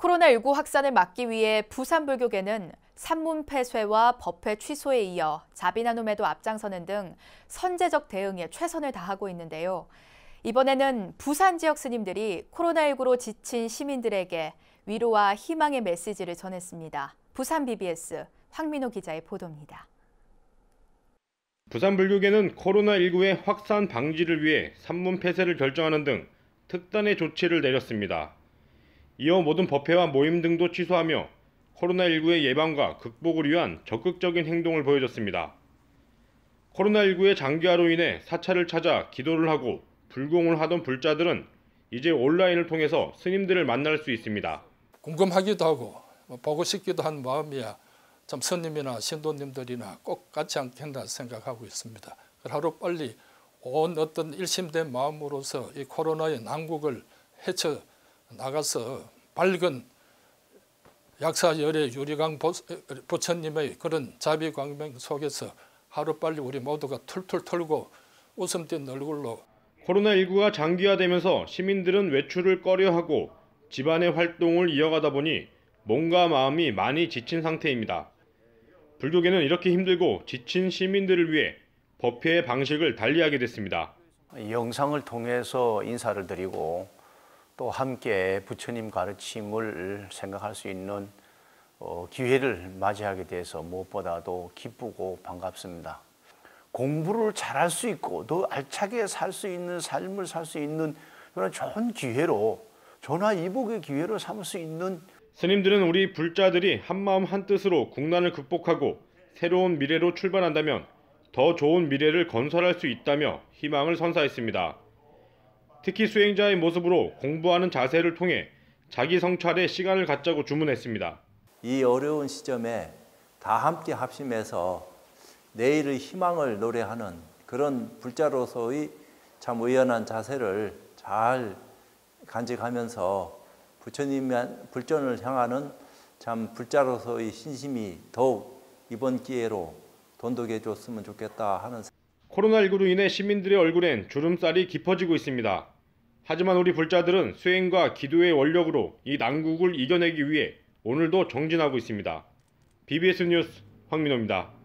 코로나19 확산을 막기 위해 부산불교계는 산문 폐쇄와 법회 취소에 이어 자비 나눔에도 앞장서는 등 선제적 대응에 최선을 다하고 있는데요. 이번에는 부산 지역 스님들이 코로나19로 지친 시민들에게 위로와 희망의 메시지를 전했습니다. 부산 BBS 황민호 기자의 보도입니다. 부산불교계는 코로나19의 확산 방지를 위해 산문 폐쇄를 결정하는 등 특단의 조치를 내렸습니다. 이어 모든 법회와 모임 등도 취소하며 코로나19의 예방과 극복을 위한 적극적인 행동을 보여줬습니다. 코로나19의 장기화로 인해 사찰을 찾아 기도를 하고 불공을 하던 불자들은 이제 온라인을 통해서 스님들을 만날 수 있습니다. 궁금하기도 하고 뭐 보고 싶기도 한 마음이야 참 스님이나 신도님들이나 꼭 같지 않겠나 생각하고 있습니다. 하루 빨리 온 어떤 일심된 마음으로서 이 코로나의 난국을 헤쳐 나가서 밝은 약사열의 유리강 부처님의 그런 자비광명 속에서 하루빨리 우리 모두가 툴툴 털고 웃음 띤 얼굴로 코로나19가 장기화되면서 시민들은 외출을 꺼려하고 집안의 활동을 이어가다 보니 몸과 마음이 많이 지친 상태입니다. 불교계는 이렇게 힘들고 지친 시민들을 위해 법회의 방식을 달리하게 됐습니다. 영상을 통해서 인사를 드리고 또 함께 부처님 가르침을 생각할 수 있는 어, 기회를 맞이하게 돼서 무엇보다도 기쁘고 반갑습니다. 공부를 잘할 수 있고 더 알차게 살 수 있는 삶을 살 수 있는 그런 좋은 기회로 전화 이복의 기회로 삼을 수 있는 스님들은 우리 불자들이 한마음 한뜻으로 국난을 극복하고 새로운 미래로 출발한다면 더 좋은 미래를 건설할 수 있다며 희망을 선사했습니다. 특히 수행자의 모습으로 공부하는 자세를 통해 자기 성찰에 시간을 갖자고 주문했습니다. 이 어려운 시점에 다 함께 합심해서 내일의 희망을 노래하는 그런 불자로서의 참 의연한 자세를 잘 간직하면서 부처님의 불전을 향하는 참 불자로서의 신심이 더욱 이번 기회로 돈독해 줬으면 좋겠다 하는 코로나19로 인해 시민들의 얼굴엔 주름살이 깊어지고 있습니다. 하지만 우리 불자들은 수행과 기도의 원력으로 이 난국을 이겨내기 위해 오늘도 정진하고 있습니다. BBS 뉴스 황민호입니다.